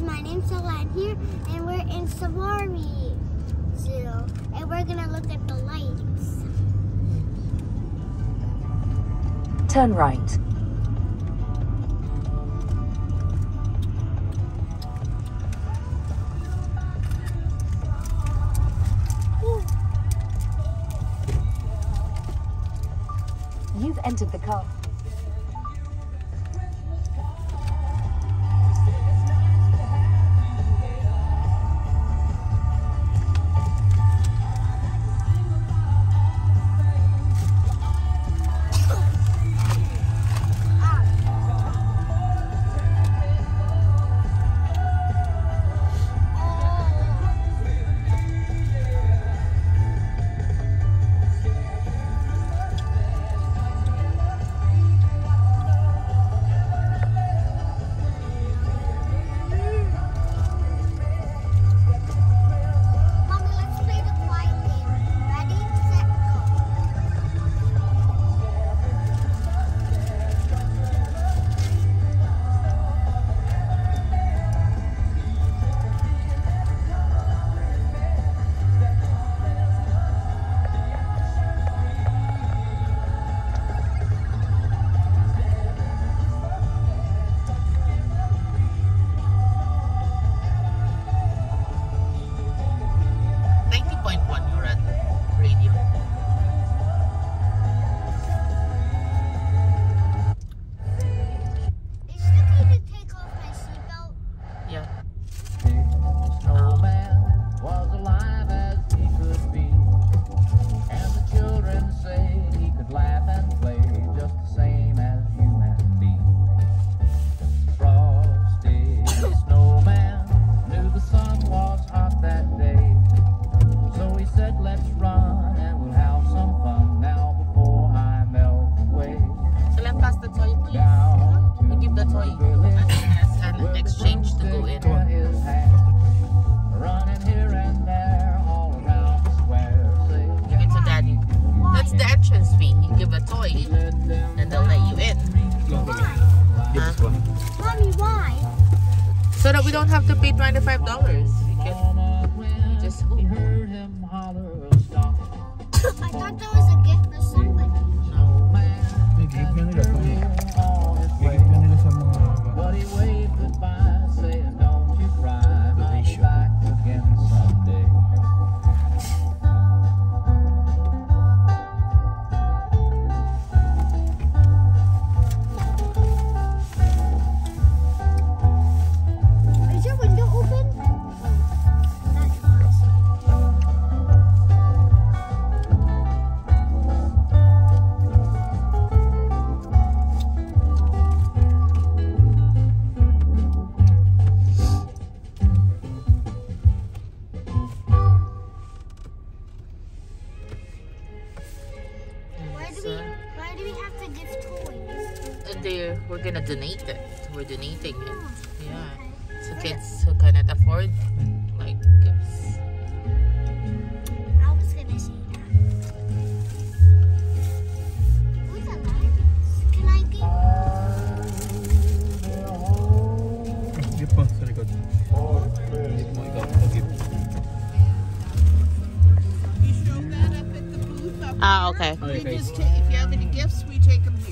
guys, my name's Alan here, and we're in Safari Zoo, and we're gonna look at the lights. Turn right. You've entered the car. I thought that was a gift for somebody.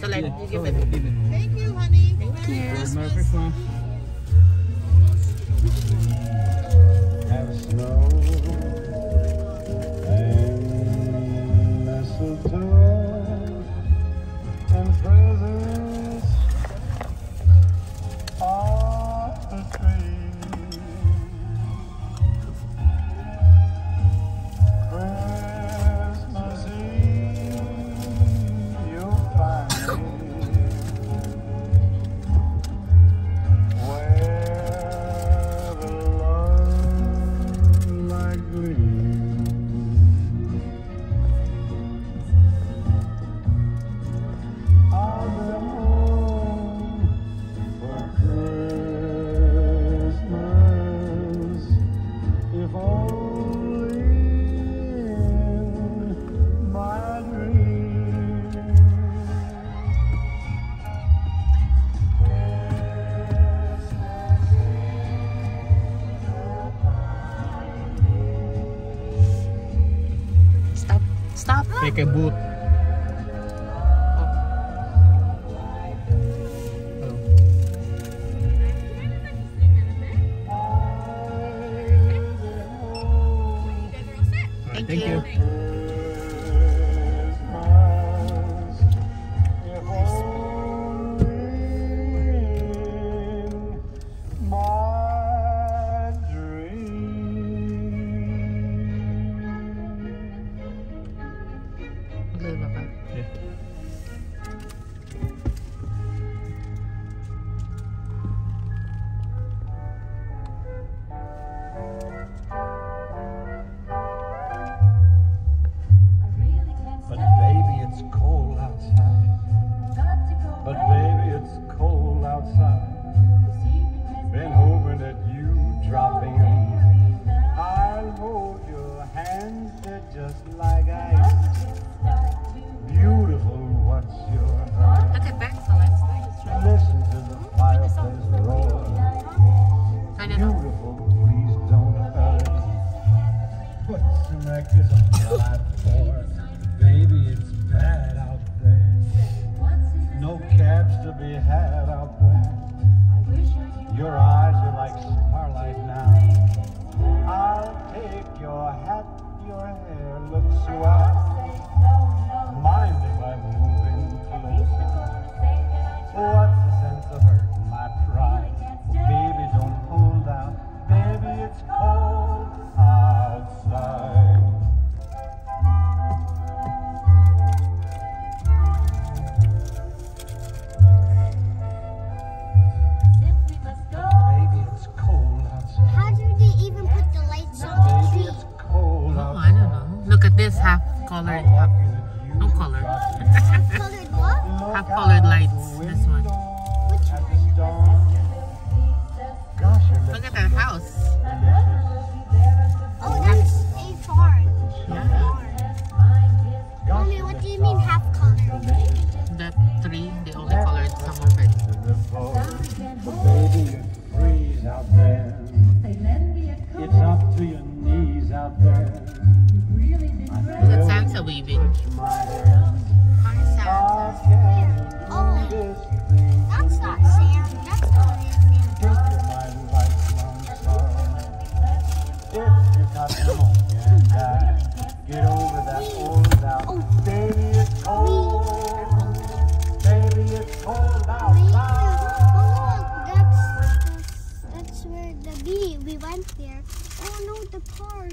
So. Give it. Thank you, honey. Thank Merry you. Christmas. Merry Christmas. Have snow and mistletoe. Thank, Thank you. went there. Oh no, the park.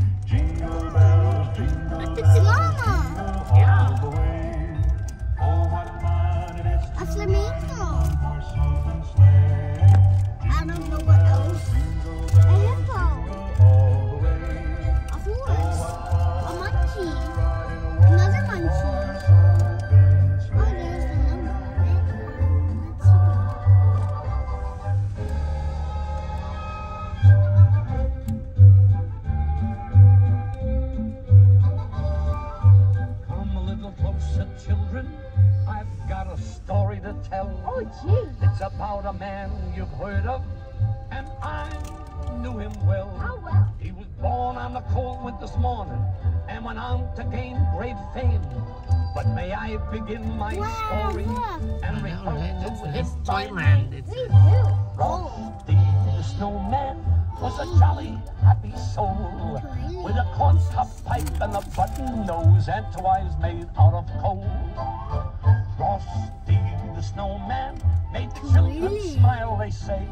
begin my Wow, story look. and I know, refer right? to It's, him it's Toyland. It's We do. Frosty the snowman was a jolly, happy soul with a corncob pipe and a button nose and two eyes made out of coal. Frosty the snowman made the children smile, they say.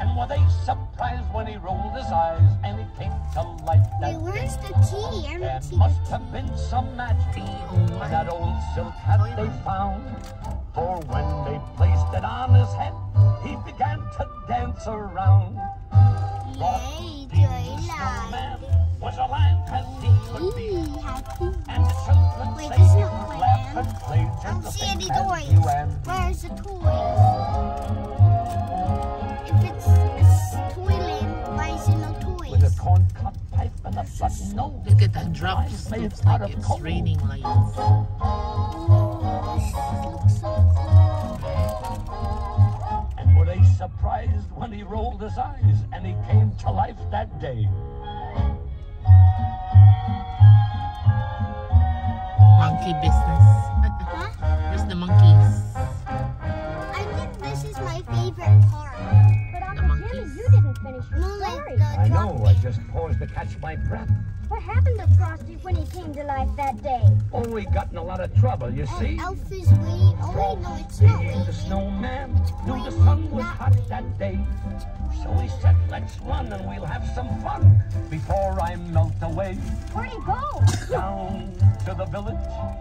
And were they surprised when he rolled his eyes and he came to life Wait, that where's day? the tea? I There don't must the have been some magic in that old silk hat they found. For when they placed it on his head, he began to dance around. Yay, The Toyland. was alive as he could be. Happy. And the children Wait, say this is he not would my laugh man. and play I just don't the see same pipe and a nose. Look at that drop. eyes Just made looks like it's coal. raining lights. This looks so cool. And were they surprised when he rolled his eyes and he came to life that day? Monkey business. Huh? Where's the monkeys? I think this is my favorite part. But The Uncle Jimmy, monkeys. you didn't finish your No, like story. The I know, I just paused to catch my breath. What happened to Frosty when he came to life that day? Oh, we got in a lot of trouble, you see? And Elf is waiting. Oh wait, no, it's not Frosty the waiting. snowman knew the sun was hot that day. So he said, let's run and we'll have some fun before I melt away. Where'd he go? Down to the village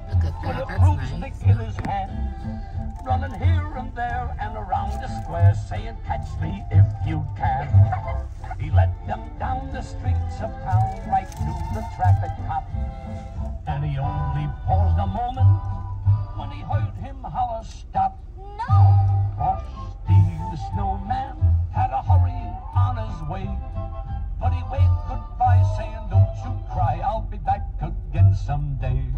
Look at with that. a That's broomstick nice. in his hand. Running here and there and around the square saying, catch me if you can. He led them down the streets of town right to the traffic cop. And he only paused a moment when he heard him holler, stop. No! Frosty the snowman had a hurry on his way. But he waved goodbye saying, don't you cry, I'll be back again someday.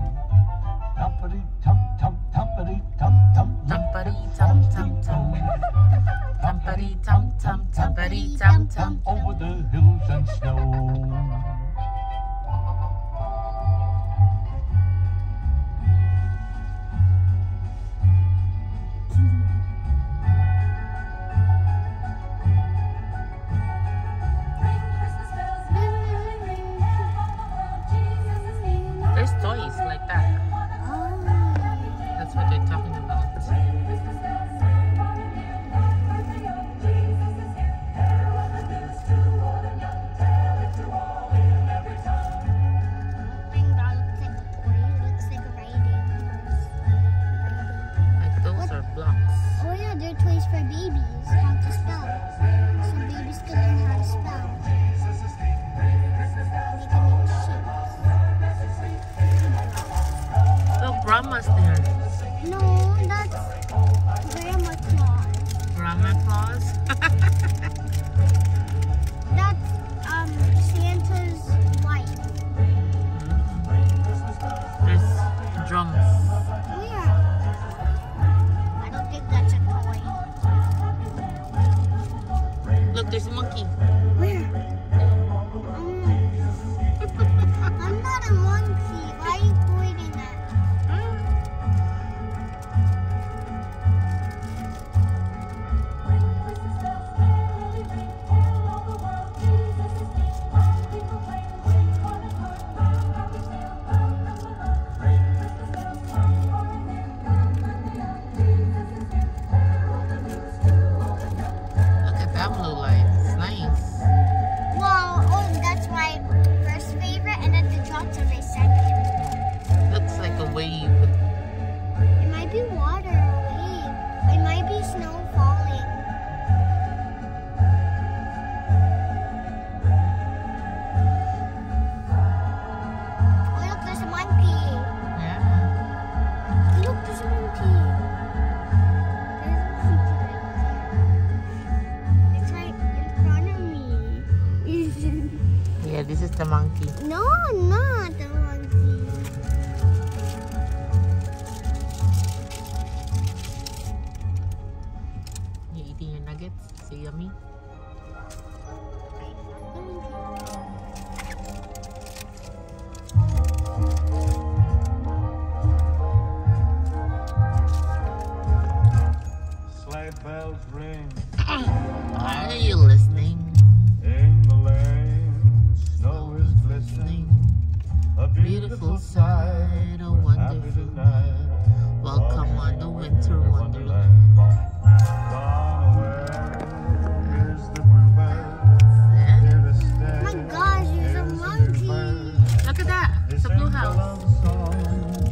The blue house.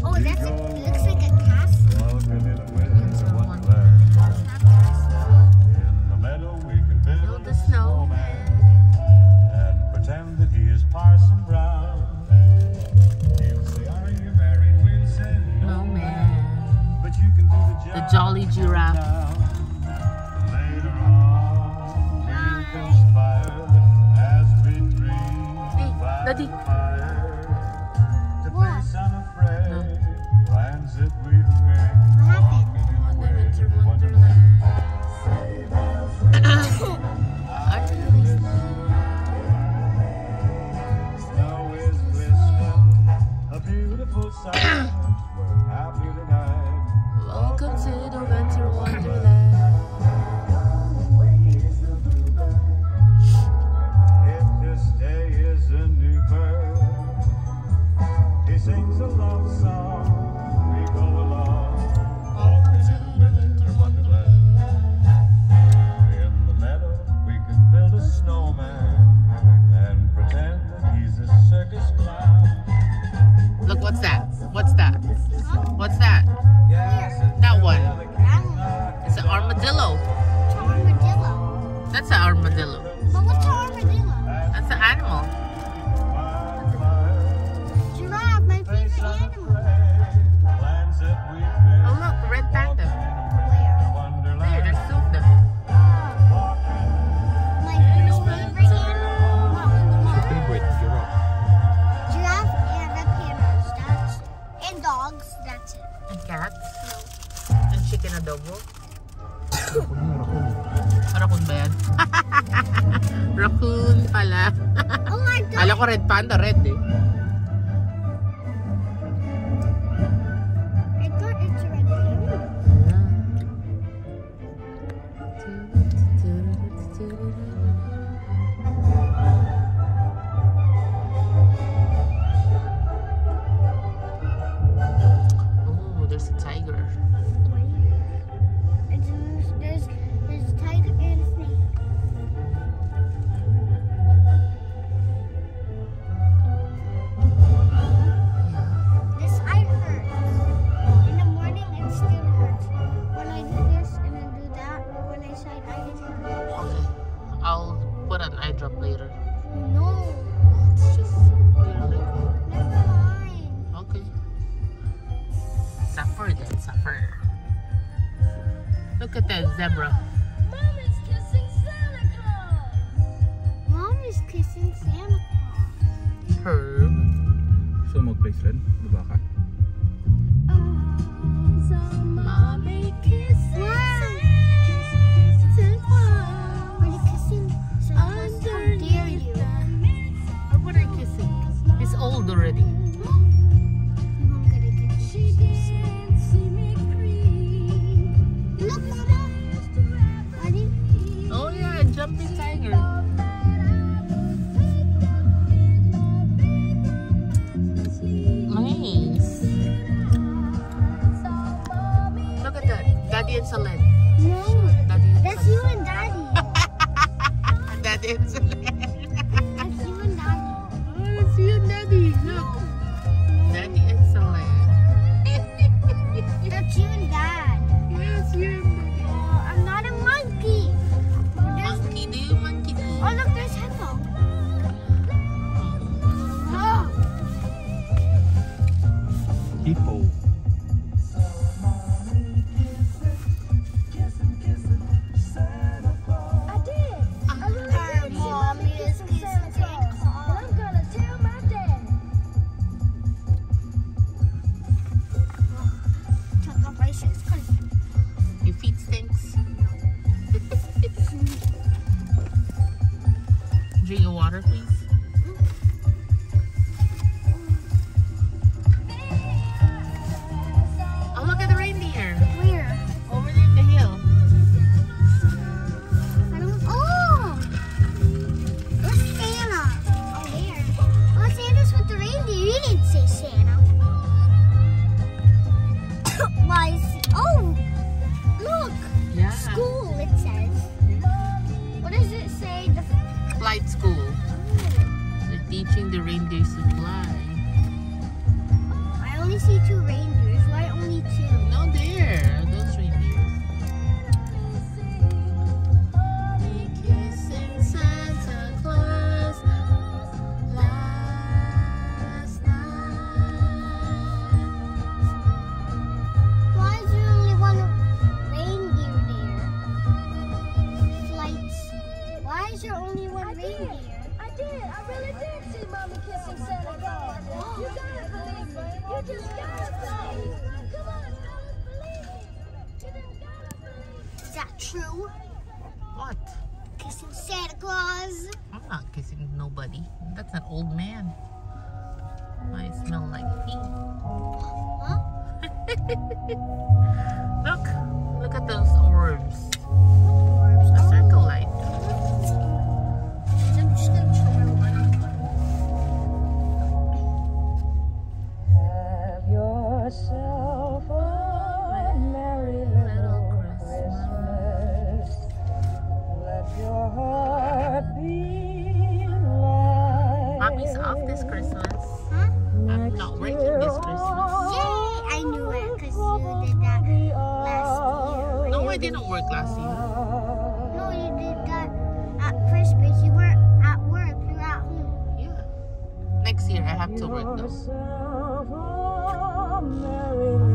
Oh, that's it. What's that? Yeah. zebra.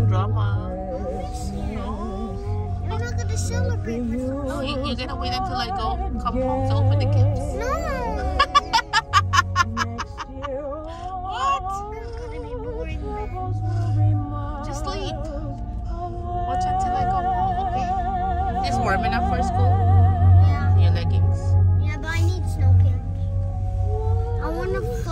Drama. We're not gonna celebrate you, are gonna wait until I go come home to open the gifts. No. Just sleep. Watch until I come home, okay? It's warm enough for school.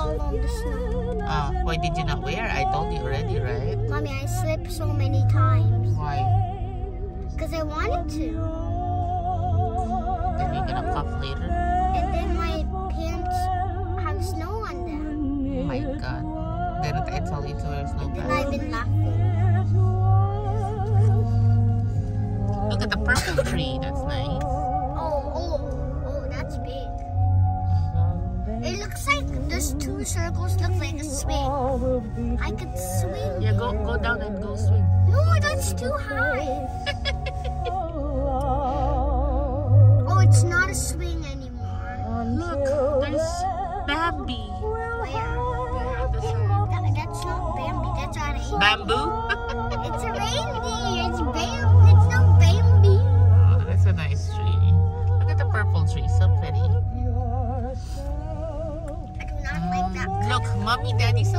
all on the snow. Uh, why did you not wear? I told you already, right? Mommy, I slipped so many times. Why? Because I wanted to. Then you're gonna cough later? And then my pants have snow on them. Oh my god. Then I tell you to wear snow And I've been laughing. 你，你。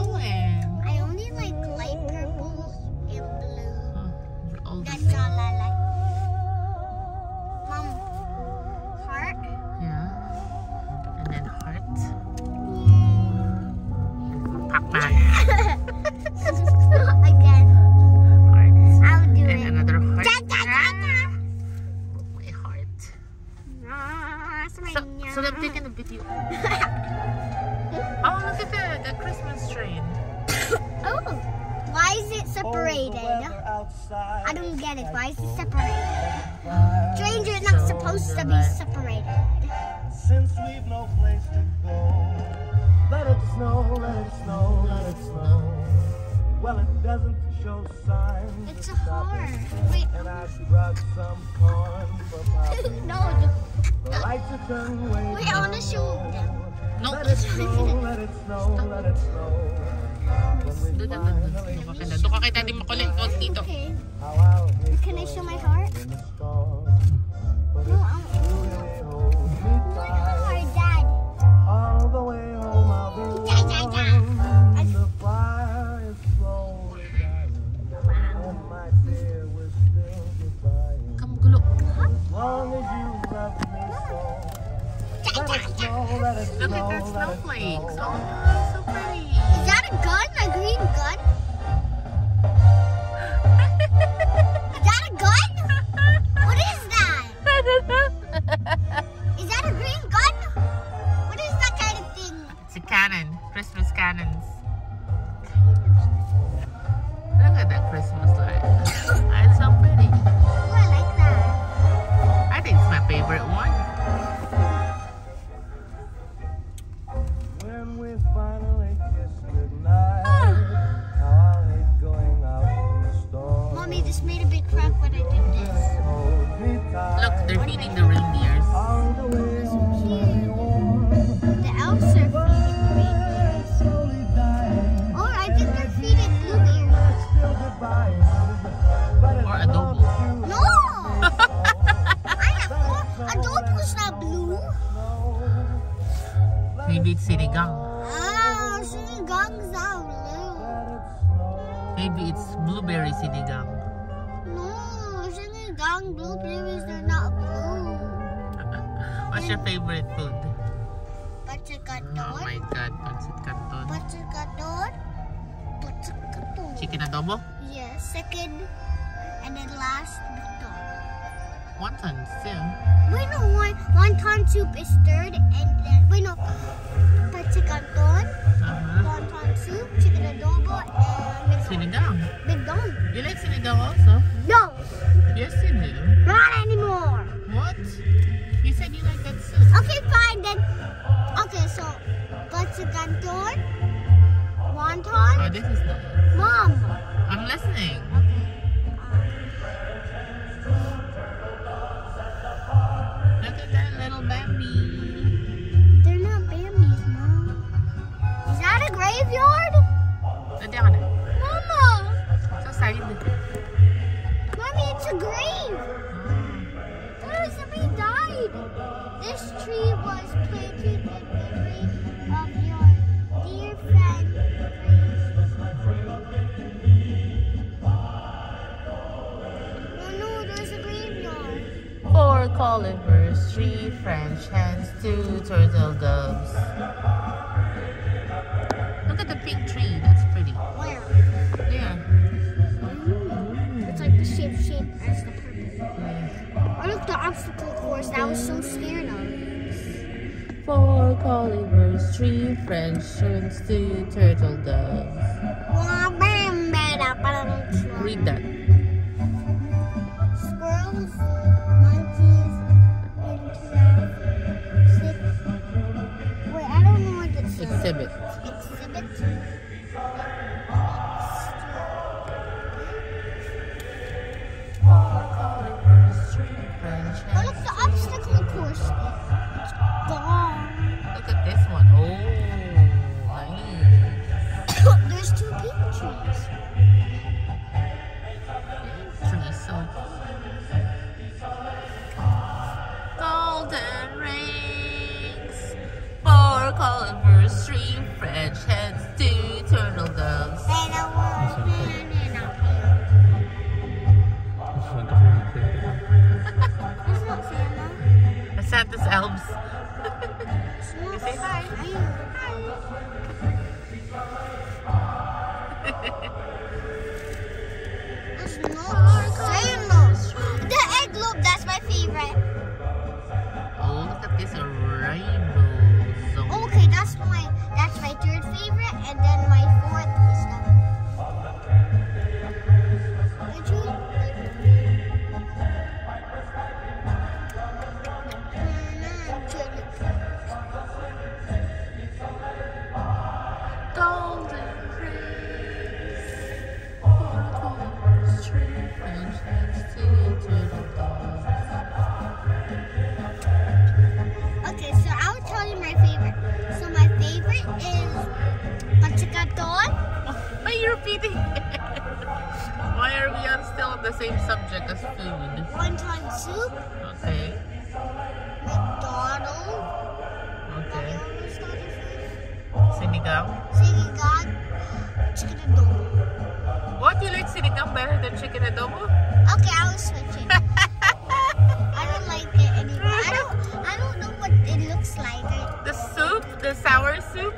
Maybe it's sinigang. Oh, ah, sinigang's not blue. Maybe it's blueberry sinigang. No, sinigang blueberries are not blue. What's your favorite food? Pancit Oh my god, pancit canton. Pancit canton. Pancit canton. Chicken adobo? Yes, second. And then last, wonton. soup. Wait, no, one, wonton soup is third. And then, wait, no. Canton, Uh-huh. wonton soup, chicken adobo, and Sinigang. big dong. You like sinigang also? No, Yes, you do. not anymore. What? You said you like that soup. Okay, fine then. Okay, so pancit canton, wonton, Oh, this is mom. I'm listening. Okay. Bambi. They're not Bambi's, mom. Is that a graveyard? Ka na. Mama, Sa side. mommy, it's a grave. There, somebody died. This tree was planted in memory of your dear friend. Oh no, there's a graveyard. Four colifers, three French hens, two turtle doves. Look at the pink tree. That's pretty. Where? Yeah. Mm-hmm. It's like the same shape as the purple. I looked the obstacle course that I was so scared of. Four colifers, three French hens, two turtle doves. Read that. Sour soup?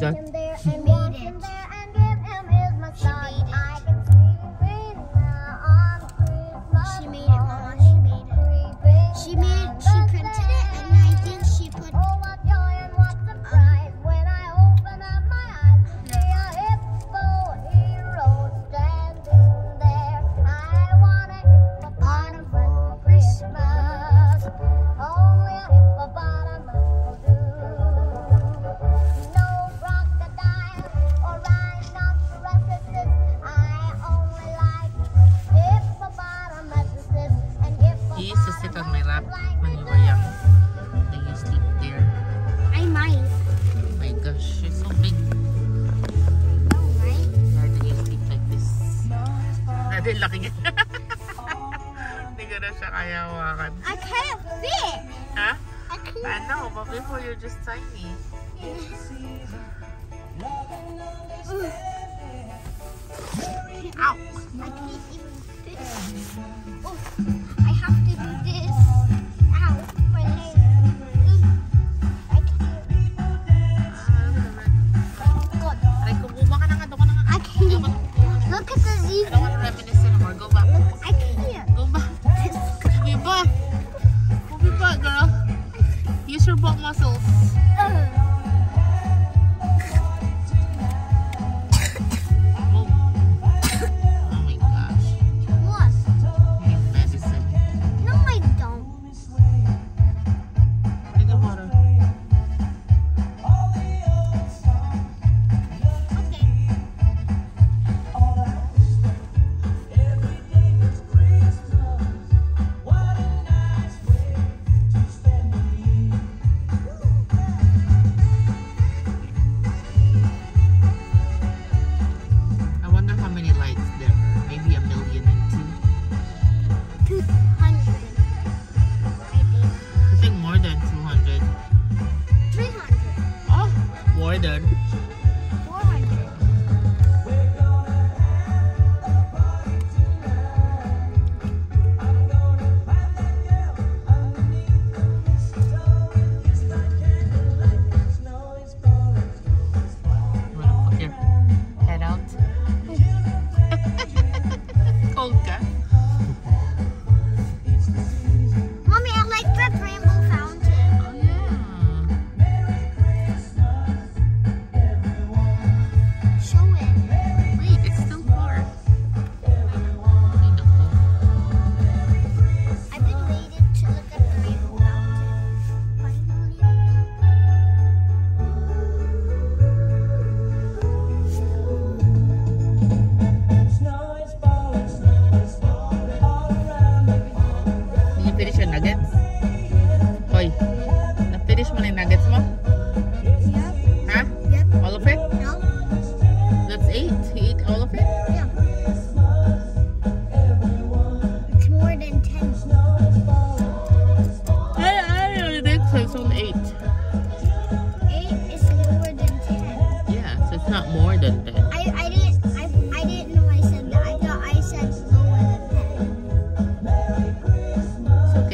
Garage.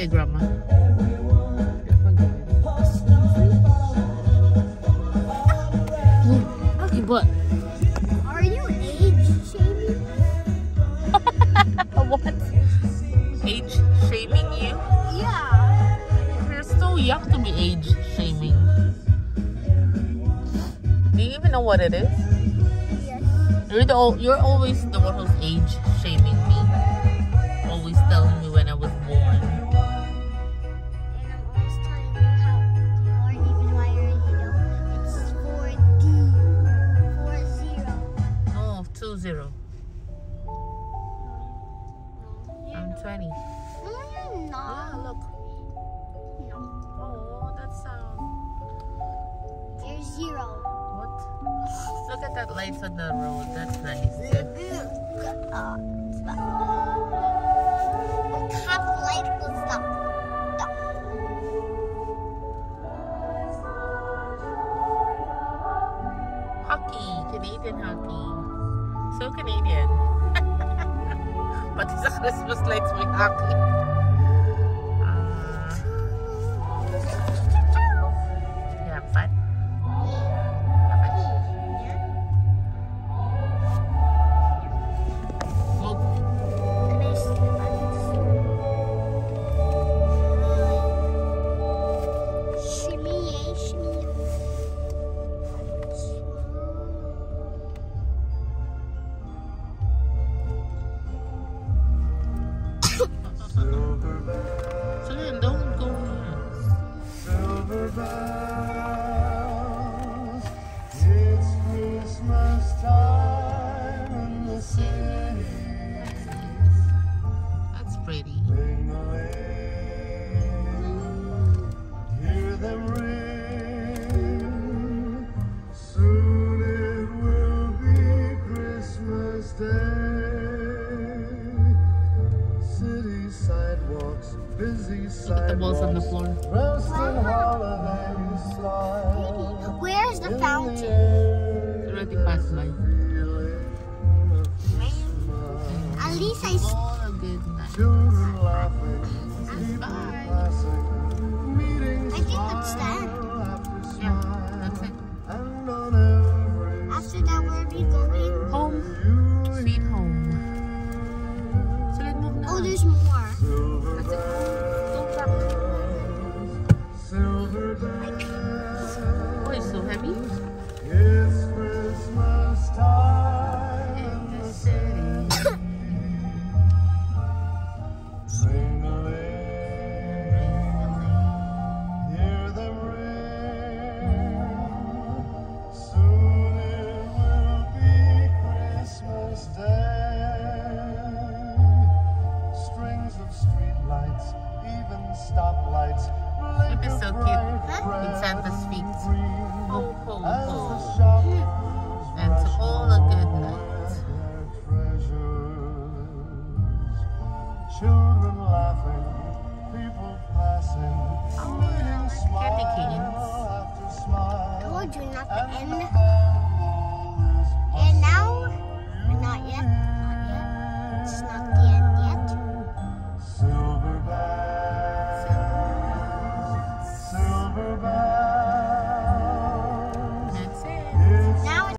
Okay, Grandma. Okay. What? Are you age shaming? what? Age shaming you? Yeah. You're still young to be age shaming. Do you even know what it is? Yes. You're the you're always the one who's age Happy birthday.